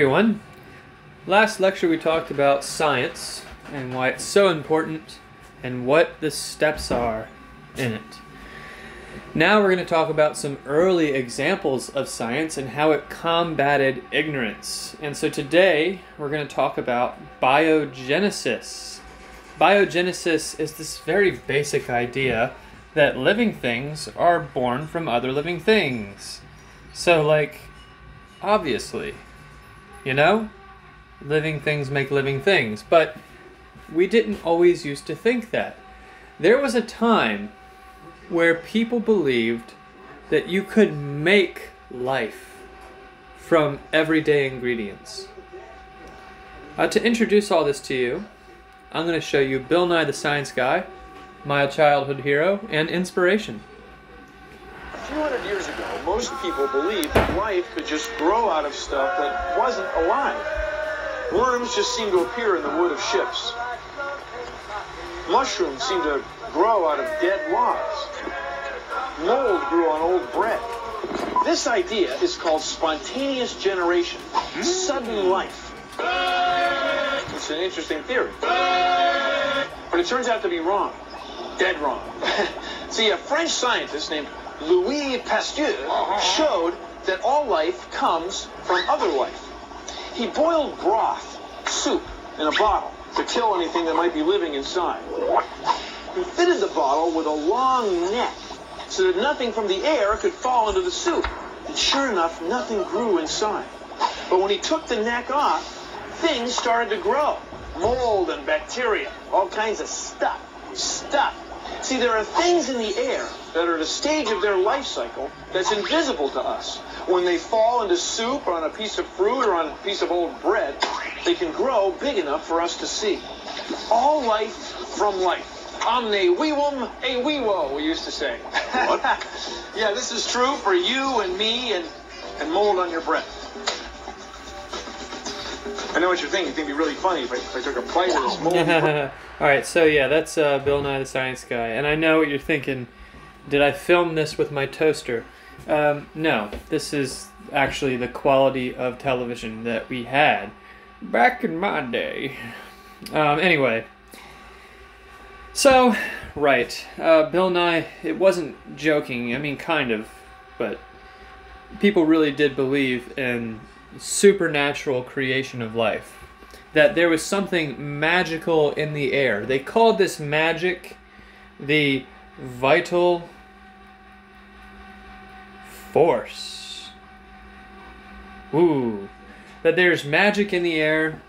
everyone. Last lecture we talked about science and why it's so important and what the steps are in it. Now we're going to talk about some early examples of science and how it combated ignorance. And so today we're going to talk about biogenesis. Biogenesis is this very basic idea that living things are born from other living things. So, like, obviously, you know? Living things make living things. But we didn't always used to think that. There was a time where people believed that you could make life from everyday ingredients. Uh, to introduce all this to you, I'm going to show you Bill Nye the Science Guy, my childhood hero and inspiration. Years most people believed that life could just grow out of stuff that wasn't alive. Worms just seemed to appear in the wood of ships. Mushrooms seemed to grow out of dead logs. Mold grew on old bread. This idea is called spontaneous generation, sudden life. It's an interesting theory. But it turns out to be wrong. Dead wrong. See, a French scientist named Louis Pasteur uh-huh. showed that all life comes from other life. He boiled broth, soup, in a bottle to kill anything that might be living inside. He fitted the bottle with a long neck so that nothing from the air could fall into the soup. And sure enough, nothing grew inside. But when he took the neck off, things started to grow. Mold and bacteria, all kinds of stuff. Stuff. See, there are things in the air that are at a stage of their life cycle that's invisible to us. When they fall into soup or on a piece of fruit or on a piece of old bread, they can grow big enough for us to see. All life from life. Omne vivum e vivo, we used to say. What? yeah, this is true for you and me and, and mold on your breath. I know what you're thinking. You think it'd be really funny if I, if I took a bite of this mold. All right, so yeah, that's uh, Bill Nye the Science Guy, and I know what you're thinking. Did I film this with my toaster? Um, no, this is actually the quality of television that we had back in my day. Um, anyway, so right, uh, Bill Nye. It wasn't joking. I mean, kind of, but people really did believe in supernatural creation of life that there was something magical in the air. They called this magic the vital force. Ooh. That there's magic in the air,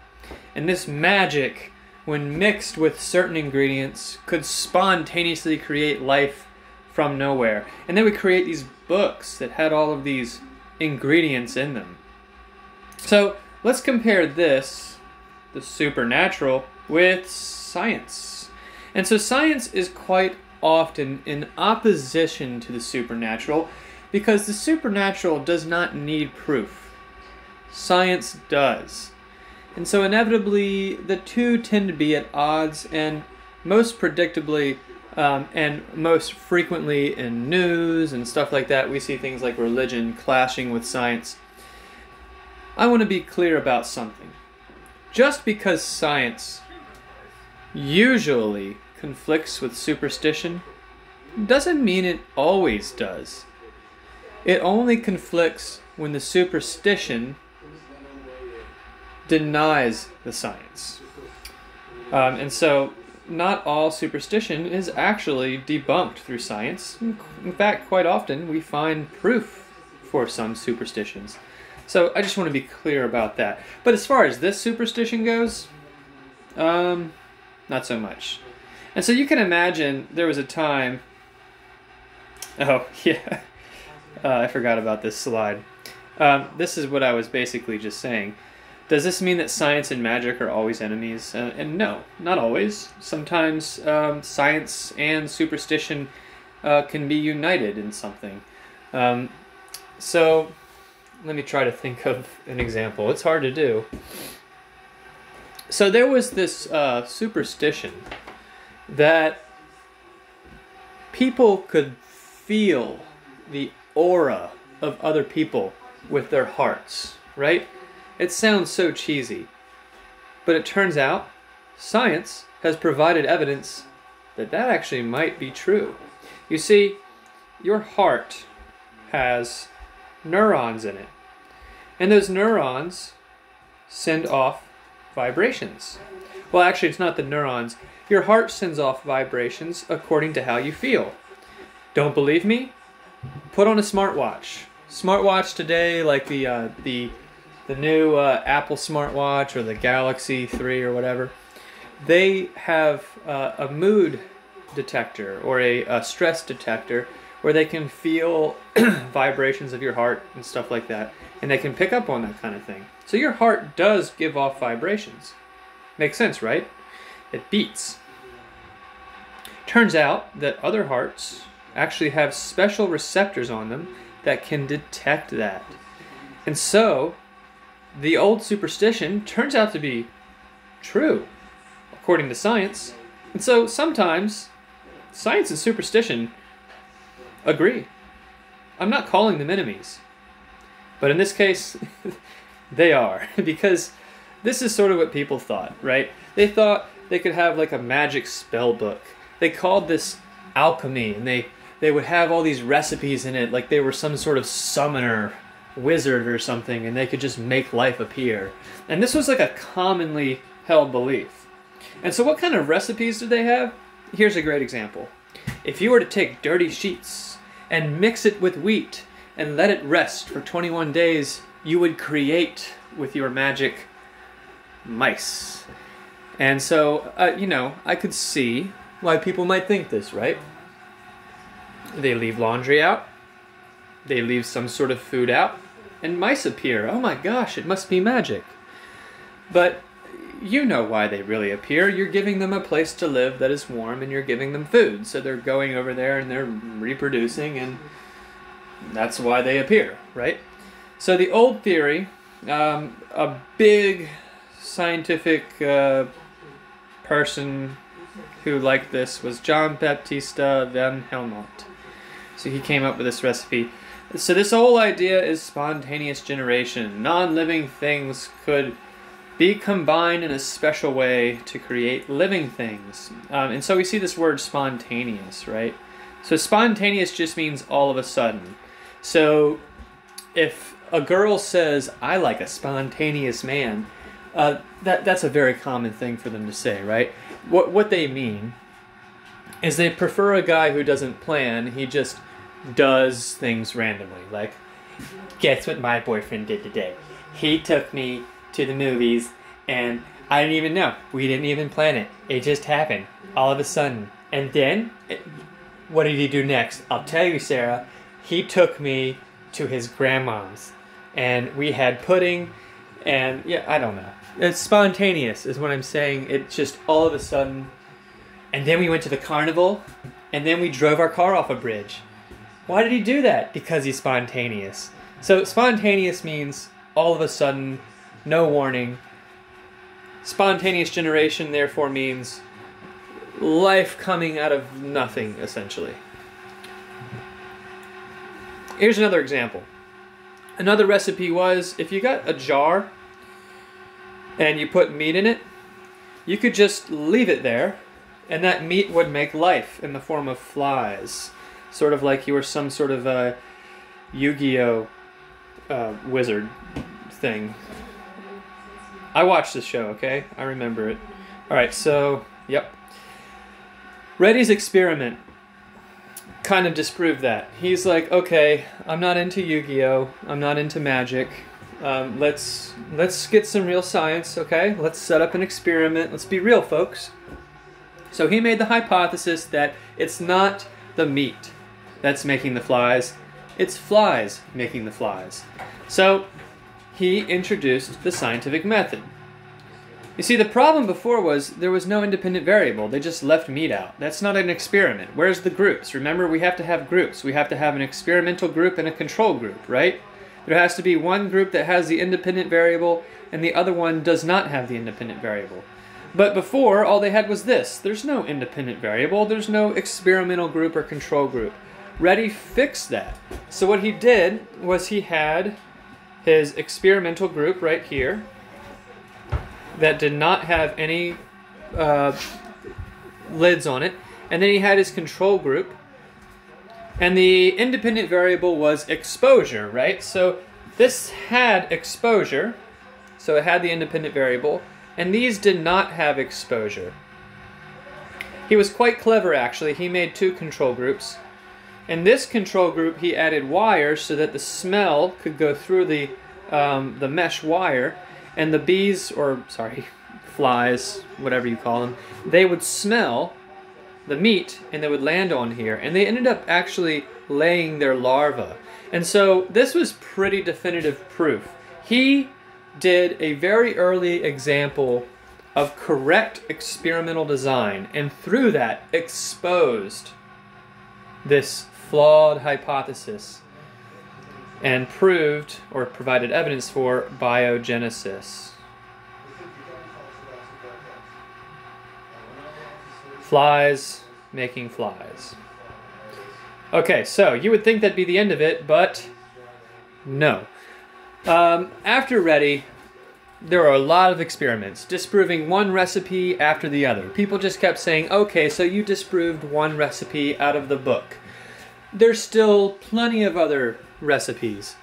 and this magic, when mixed with certain ingredients, could spontaneously create life from nowhere. And they would create these books that had all of these ingredients in them. So let's compare this the supernatural with science. And so science is quite often in opposition to the supernatural because the supernatural does not need proof. Science does. And so inevitably the two tend to be at odds and most predictably um, and most frequently in news and stuff like that we see things like religion clashing with science. I want to be clear about something just because science usually conflicts with superstition doesn't mean it always does. It only conflicts when the superstition denies the science. Um, and so, not all superstition is actually debunked through science. In fact, quite often we find proof for some superstitions. So I just want to be clear about that. But as far as this superstition goes, um, not so much. And so you can imagine there was a time. Oh yeah, uh, I forgot about this slide. Um, this is what I was basically just saying. Does this mean that science and magic are always enemies? Uh, and no, not always. Sometimes um, science and superstition uh, can be united in something. Um, so let me try to think of an example. It's hard to do. So there was this uh, superstition that people could feel the aura of other people with their hearts, right? It sounds so cheesy. But it turns out science has provided evidence that that actually might be true. You see, your heart has neurons in it. And those neurons send off vibrations. Well, actually, it's not the neurons. Your heart sends off vibrations according to how you feel. Don't believe me? Put on a smartwatch. Smartwatch today, like the uh, the the new uh, Apple smartwatch or the Galaxy 3 or whatever, they have uh, a mood detector or a, a stress detector where they can feel vibrations of your heart and stuff like that, and they can pick up on that kind of thing. So your heart does give off vibrations. Makes sense, right? It beats. Turns out that other hearts actually have special receptors on them that can detect that. And so, the old superstition turns out to be true, according to science. And so, sometimes, science and superstition agree. I'm not calling them enemies. But in this case, they are. Because this is sort of what people thought, right? They thought they could have like a magic spell book. They called this alchemy, and they, they would have all these recipes in it, like they were some sort of summoner wizard or something, and they could just make life appear. And this was like a commonly held belief. And so, what kind of recipes did they have? Here's a great example. If you were to take dirty sheets and mix it with wheat and let it rest for 21 days, you would create with your magic mice. And so, uh, you know, I could see why people might think this, right? They leave laundry out, they leave some sort of food out, and mice appear. Oh my gosh, it must be magic. But you know why they really appear. You're giving them a place to live that is warm and you're giving them food. So they're going over there and they're reproducing, and that's why they appear, right? So the old theory, um, a big scientific uh, person who liked this was John Baptista van Helmont. So he came up with this recipe. So this whole idea is spontaneous generation. Non-living things could be combined in a special way to create living things. Um, and so we see this word spontaneous, right? So spontaneous just means all of a sudden. So if a girl says, I like a spontaneous man, uh, that, that's a very common thing for them to say, right? What, what they mean is they prefer a guy who doesn't plan, he just does things randomly. Like, guess what my boyfriend did today? He took me to the movies, and I didn't even know. We didn't even plan it. It just happened all of a sudden. And then, what did he do next? I'll tell you, Sarah. He took me to his grandma's, and we had pudding, and yeah, I don't know. It's spontaneous, is what I'm saying. It's just all of a sudden. And then we went to the carnival, and then we drove our car off a bridge. Why did he do that? Because he's spontaneous. So, spontaneous means all of a sudden, no warning. Spontaneous generation, therefore, means life coming out of nothing, essentially. Here's another example. Another recipe was if you got a jar and you put meat in it, you could just leave it there and that meat would make life in the form of flies. Sort of like you were some sort of a Yu Gi Oh! Uh, wizard thing. I watched this show, okay? I remember it. Alright, so, yep. Redi's experiment kind of disproved that. He's like, okay, I'm not into Yu-Gi-Oh. I'm not into magic. Um, let's let's get some real science, okay? Let's set up an experiment. Let's be real, folks. So he made the hypothesis that it's not the meat that's making the flies, it's flies making the flies. So he introduced the scientific method. You see, the problem before was there was no independent variable. They just left meat out. That's not an experiment. Where's the groups? Remember, we have to have groups. We have to have an experimental group and a control group, right? There has to be one group that has the independent variable and the other one does not have the independent variable. But before, all they had was this. There's no independent variable. There's no experimental group or control group. Redi fixed that. So what he did was he had his experimental group right here that did not have any uh, lids on it. And then he had his control group. And the independent variable was exposure, right? So this had exposure, so it had the independent variable, and these did not have exposure. He was quite clever actually. He made two control groups. In this control group, he added wires so that the smell could go through the um, the mesh wire, and the bees, or sorry, flies, whatever you call them, they would smell the meat and they would land on here, and they ended up actually laying their larvae. And so this was pretty definitive proof. He did a very early example of correct experimental design, and through that exposed this flawed hypothesis and proved or provided evidence for biogenesis. Flies making flies. Okay, so you would think that'd be the end of it, but no. Um, after Redi, there were a lot of experiments disproving one recipe after the other. People just kept saying, okay, so you disproved one recipe out of the book. There's still plenty of other recipes.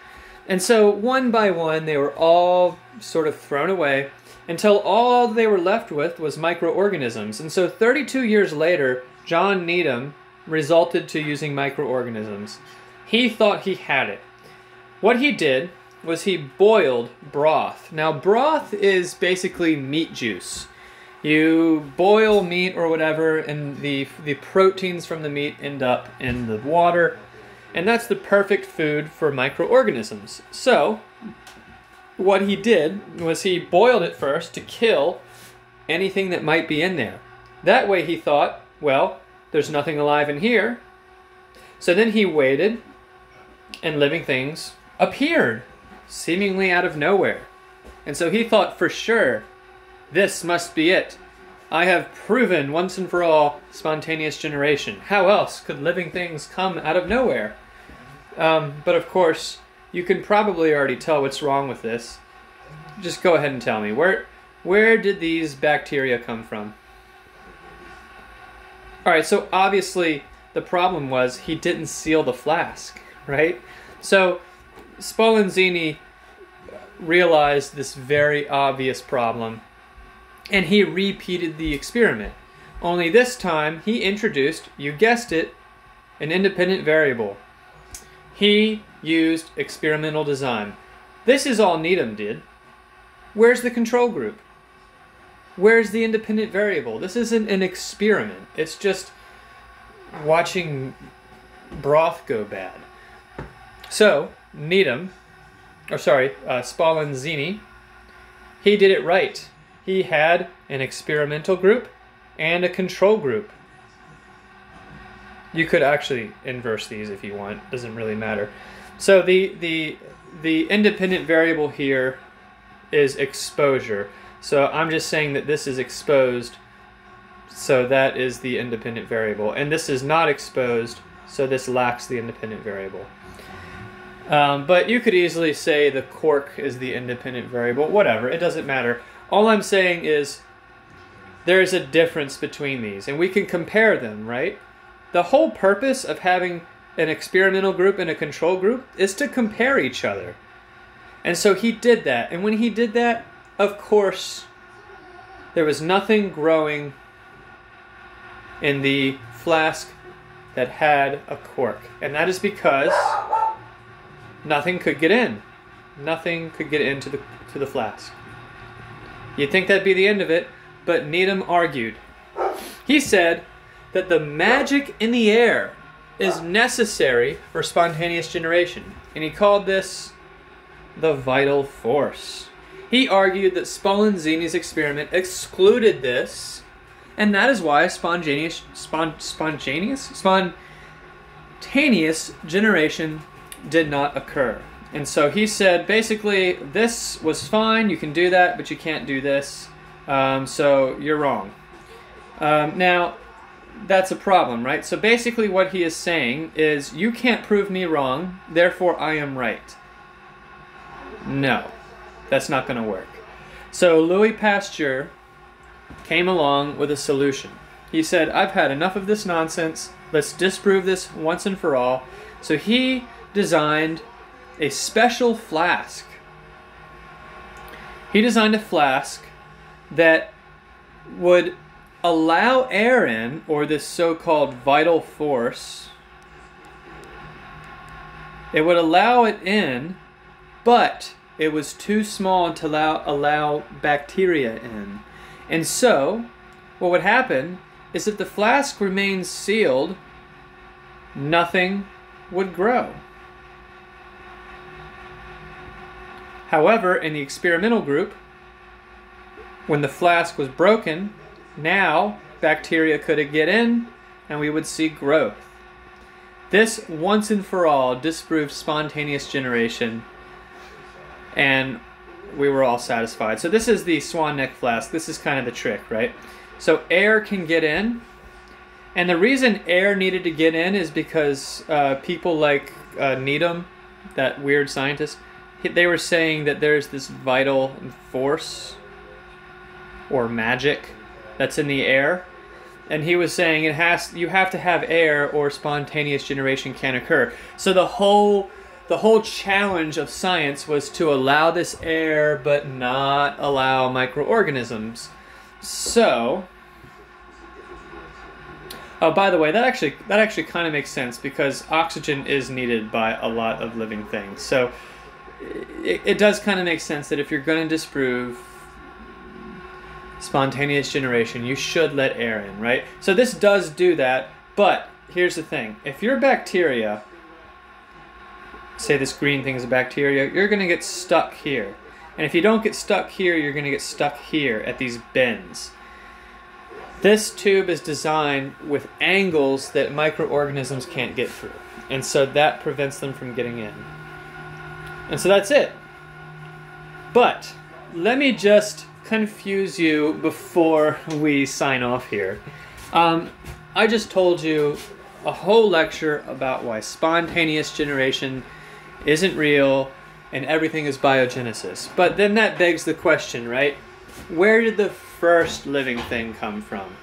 And so, one by one, they were all sort of thrown away until all they were left with was microorganisms. And so, 32 years later, John Needham resulted to using microorganisms. He thought he had it. What he did was he boiled broth. Now, broth is basically meat juice. You boil meat or whatever, and the, the proteins from the meat end up in the water, and that's the perfect food for microorganisms. So, what he did was he boiled it first to kill anything that might be in there. That way, he thought, well, there's nothing alive in here. So then he waited, and living things appeared seemingly out of nowhere. And so he thought for sure, this must be it. I have proven once and for all spontaneous generation. How else could living things come out of nowhere? Um, but of course, you can probably already tell what's wrong with this. Just go ahead and tell me where where did these bacteria come from? All right, so obviously the problem was he didn't seal the flask, right? So Spallanzani realized this very obvious problem and he repeated the experiment. Only this time he introduced, you guessed it, an independent variable. He used experimental design. This is all Needham did. Where's the control group? Where's the independent variable? This isn't an experiment. It's just watching broth go bad. So, Needham, or sorry, uh, Spallanzani, he did it right. He had an experimental group and a control group. You could actually inverse these if you want. Doesn't really matter. So the the the independent variable here is exposure. So I'm just saying that this is exposed. So that is the independent variable. And this is not exposed, so this lacks the independent variable. Um, but you could easily say the cork is the independent variable. Whatever, it doesn't matter. All I'm saying is there is a difference between these, and we can compare them, right? The whole purpose of having an experimental group and a control group is to compare each other. And so he did that. And when he did that, of course, there was nothing growing in the flask that had a cork. And that is because nothing could get in. Nothing could get into the to the flask. You'd think that'd be the end of it, but Needham argued. He said that the magic in the air is necessary for spontaneous generation, and he called this the vital force. He argued that Spallanzani's experiment excluded this, and that is why spontaneous, spon, spontaneous, spontaneous generation did not occur. And so he said basically, this was fine, you can do that, but you can't do this. Um, so you're wrong. Um, now, that's a problem, right? So basically, what he is saying is, you can't prove me wrong, therefore I am right. No, that's not going to work. So Louis Pasteur came along with a solution. He said, I've had enough of this nonsense. Let's disprove this once and for all. So he designed a special flask. He designed a flask that would allow air in, or this so called vital force. It would allow it in, but it was too small to allow, allow bacteria in. And so, what would happen is if the flask remains sealed, nothing would grow. However, in the experimental group, when the flask was broken, now bacteria could get in and we would see growth. This once and for all disproved spontaneous generation and we were all satisfied. So this is the swan neck flask. This is kind of the trick, right? So air can get in and the reason air needed to get in is because uh, people like uh, Needham, that weird scientist, they were saying that there's this vital force or magic that's in the air. And he was saying it has you have to have air or spontaneous generation can occur. So the whole the whole challenge of science was to allow this air but not allow microorganisms. So Oh, by the way, that actually that actually kind of makes sense because oxygen is needed by a lot of living things. So it, it does kind of make sense that if you're going to disprove spontaneous generation, you should let air in, right? So this does do that, but here's the thing: if your bacteria, say this green thing is a bacteria, you're going to get stuck here. And if you don't get stuck here, you're going to get stuck here at these bends. This tube is designed with angles that microorganisms can't get through. And so that prevents them from getting in. And so that's it. But let me just confuse you before we sign off here. Um, I just told you a whole lecture about why spontaneous generation isn't real and everything is biogenesis. But then that begs the question, right? Where did the first living thing come from?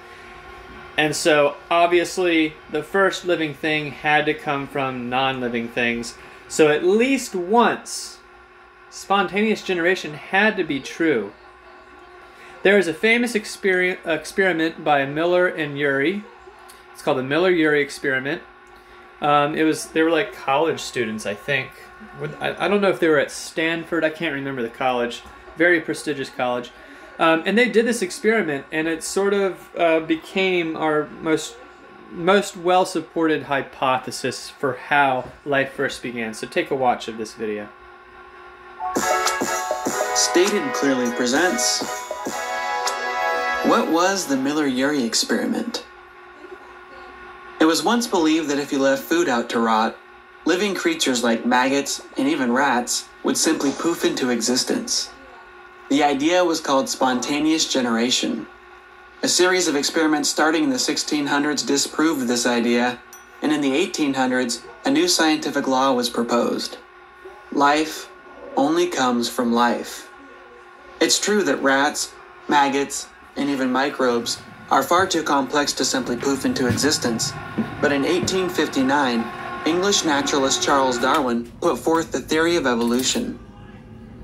And so, obviously, the first living thing had to come from non living things. So, at least once, spontaneous generation had to be true. There is a famous experiment by Miller and Urey. It's called the Miller-Urey experiment. Um, it was they were like college students, I think. I, I don't know if they were at Stanford. I can't remember the college. Very prestigious college. Um, and they did this experiment, and it sort of uh, became our most most well supported hypothesis for how life first began. So take a watch of this video. Stated Clearly presents What was the Miller Urey experiment? It was once believed that if you left food out to rot, living creatures like maggots and even rats would simply poof into existence. The idea was called spontaneous generation. A series of experiments starting in the 1600s disproved this idea, and in the 1800s, a new scientific law was proposed. Life only comes from life. It's true that rats, maggots, and even microbes are far too complex to simply poof into existence, but in 1859, English naturalist Charles Darwin put forth the theory of evolution.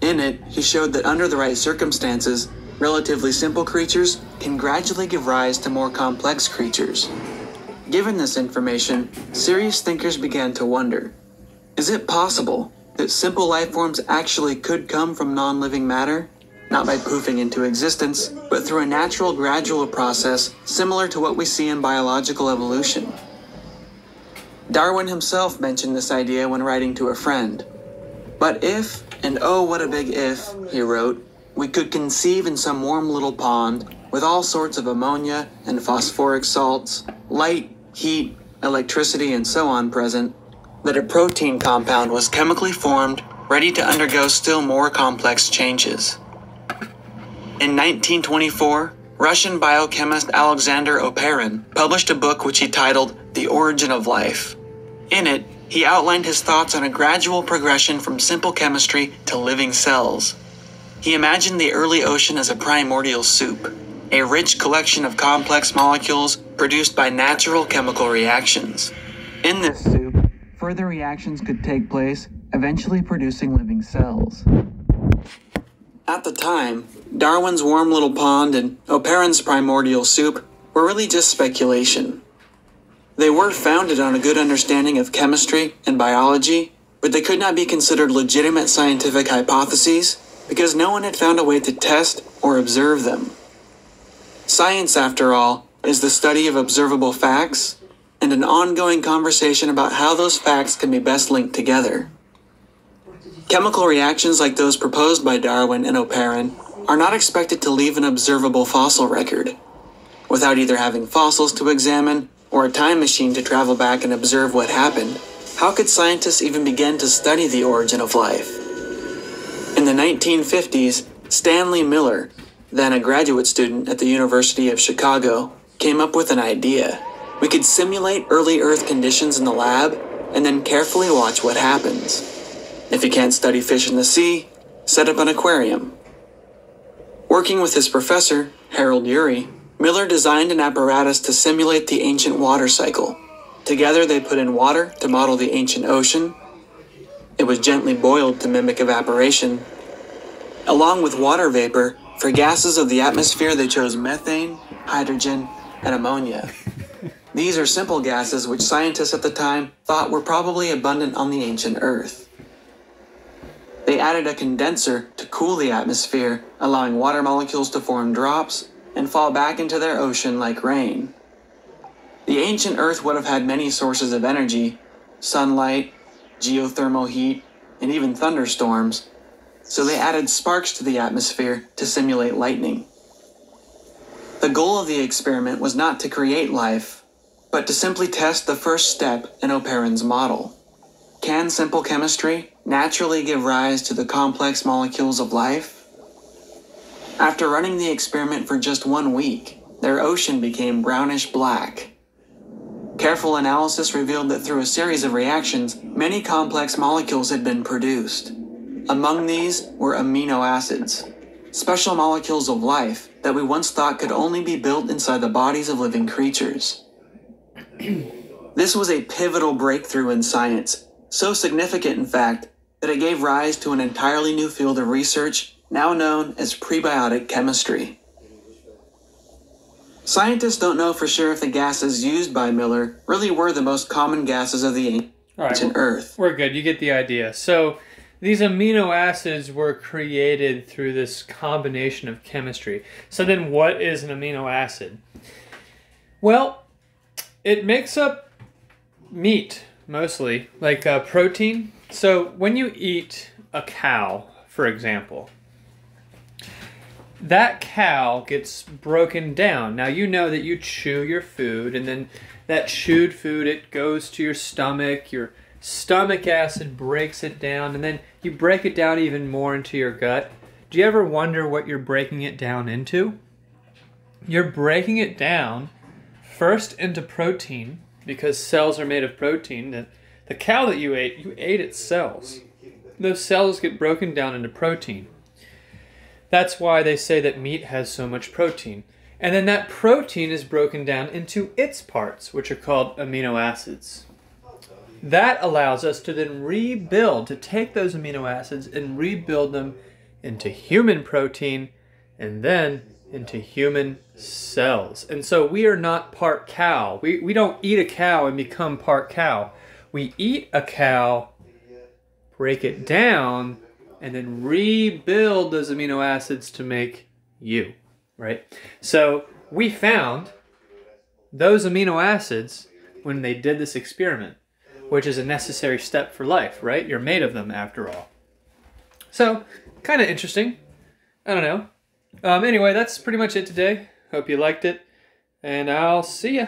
In it, he showed that under the right circumstances, relatively simple creatures can gradually give rise to more complex creatures. Given this information, serious thinkers began to wonder is it possible that simple life forms actually could come from non living matter? Not by poofing into existence, but through a natural gradual process similar to what we see in biological evolution. Darwin himself mentioned this idea when writing to a friend. But if and oh, what a big if, he wrote. We could conceive in some warm little pond, with all sorts of ammonia and phosphoric salts, light, heat, electricity, and so on present, that a protein compound was chemically formed, ready to undergo still more complex changes. In 1924, Russian biochemist Alexander Oparin published a book which he titled The Origin of Life. In it, he outlined his thoughts on a gradual progression from simple chemistry to living cells. He imagined the early ocean as a primordial soup, a rich collection of complex molecules produced by natural chemical reactions. In this soup, further reactions could take place, eventually producing living cells. At the time, Darwin's warm little pond and Oparin's primordial soup were really just speculation. They were founded on a good understanding of chemistry and biology, but they could not be considered legitimate scientific hypotheses because no one had found a way to test or observe them. Science, after all, is the study of observable facts and an ongoing conversation about how those facts can be best linked together. Chemical reactions like those proposed by Darwin and Oparin are not expected to leave an observable fossil record. Without either having fossils to examine or a time machine to travel back and observe what happened, how could scientists even begin to study the origin of life? In the 1950s, Stanley Miller, then a graduate student at the University of Chicago, came up with an idea. We could simulate early Earth conditions in the lab and then carefully watch what happens. If you can't study fish in the sea, set up an aquarium. Working with his professor, Harold Urey, Miller designed an apparatus to simulate the ancient water cycle. Together, they put in water to model the ancient ocean. It was gently boiled to mimic evaporation. Along with water vapor, for gases of the atmosphere, they chose methane, hydrogen, and ammonia. These are simple gases which scientists at the time thought were probably abundant on the ancient Earth. They added a condenser to cool the atmosphere, allowing water molecules to form drops and fall back into their ocean like rain. The ancient Earth would have had many sources of energy sunlight, geothermal heat, and even thunderstorms, so they added sparks to the atmosphere to simulate lightning. The goal of the experiment was not to create life, but to simply test the first step in Oparin's model. Can simple chemistry naturally give rise to the complex molecules of life? After running the experiment for just one week, their ocean became brownish black. Careful analysis revealed that through a series of reactions, many complex molecules had been produced. Among these were amino acids, special molecules of life that we once thought could only be built inside the bodies of living creatures. this was a pivotal breakthrough in science, so significant, in fact, that it gave rise to an entirely new field of research now known as prebiotic chemistry. Scientists don't know for sure if the gases used by Miller really were the most common gases of the ancient right, Earth. We're good. You get the idea. So, these amino acids were created through this combination of chemistry. So, then what is an amino acid? Well, it makes up meat mostly, like uh, protein. So, when you eat a cow, for example, that cow gets broken down. Now you know that you chew your food and then that chewed food it goes to your stomach, your stomach acid breaks it down and then you break it down even more into your gut. Do you ever wonder what you're breaking it down into? You're breaking it down first into protein because cells are made of protein. The, the cow that you ate, you ate its cells. Those cells get broken down into protein. That's why they say that meat has so much protein. And then that protein is broken down into its parts, which are called amino acids. That allows us to then rebuild, to take those amino acids and rebuild them into human protein and then into human cells. And so we are not part cow. We, we don't eat a cow and become part cow. We eat a cow, break it down, and then rebuild those amino acids to make you, right? So we found those amino acids when they did this experiment, which is a necessary step for life, right? You're made of them after all. So, kind of interesting. I don't know. Um, anyway, that's pretty much it today. Hope you liked it, and I'll see ya.